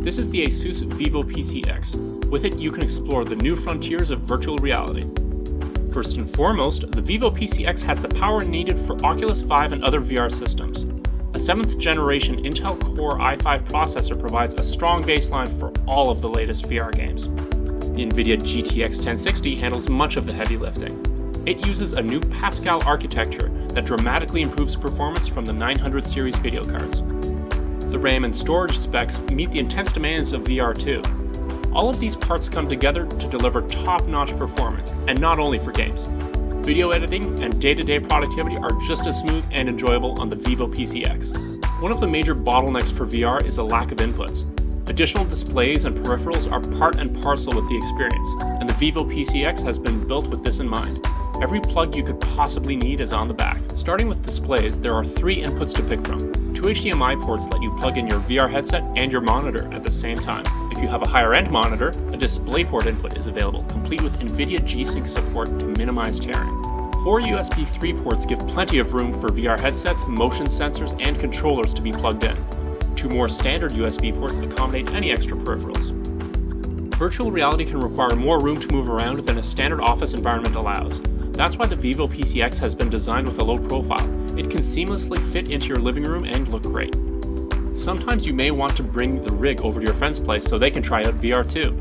This is the Asus Vivo PCX. With it, you can explore the new frontiers of virtual reality. First and foremost, the Vivo PCX has the power needed for Oculus Rift and other VR systems. A 7th generation Intel Core i5 processor provides a strong baseline for all of the latest VR games. The NVIDIA GTX 1060 handles much of the heavy lifting. It uses a new Pascal architecture that dramatically improves performance from the 900 series video cards. The RAM and storage specs meet the intense demands of VR2. All of these parts come together to deliver top-notch performance, and not only for games. Video editing and day-to-day productivity are just as smooth and enjoyable on the Vivo PCX. One of the major bottlenecks for VR is a lack of inputs. Additional displays and peripherals are part and parcel with the experience, and the Vivo PCX has been built with this in mind. Every plug you could possibly need is on the back. Starting with displays, there are three inputs to pick from. Two HDMI ports let you plug in your VR headset and your monitor at the same time. If you have a higher end monitor, a DisplayPort input is available, complete with NVIDIA G-Sync support to minimize tearing. Four USB 3 ports give plenty of room for VR headsets, motion sensors, and controllers to be plugged in. Two more standard USB ports accommodate any extra peripherals. Virtual reality can require more room to move around than a standard office environment allows. That's why the Vivo PCX has been designed with a low profile. It can seamlessly fit into your living room and look great. Sometimes you may want to bring the rig over to your friend's place so they can try out VR too.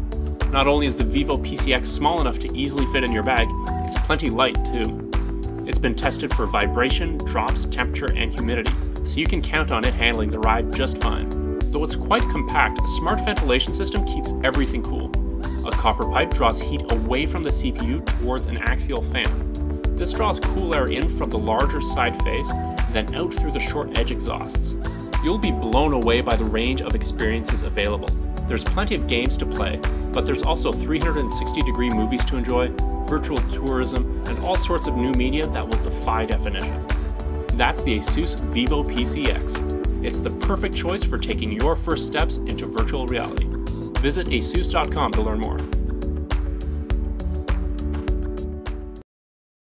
Not only is the Vivo PCX small enough to easily fit in your bag, it's plenty light too. It's been tested for vibration, drops, temperature, and humidity, so you can count on it handling the ride just fine. Though it's quite compact, a smart ventilation system keeps everything cool. A copper pipe draws heat away from the CPU towards an axial fan. This draws cool air in from the larger side face, then out through the short edge exhausts. You'll be blown away by the range of experiences available. There's plenty of games to play, but there's also 360 degree movies to enjoy, virtual tourism, and all sorts of new media that will defy definition. That's the Asus Vivo PCX. It's the perfect choice for taking your first steps into virtual reality. Visit asus.com to learn more.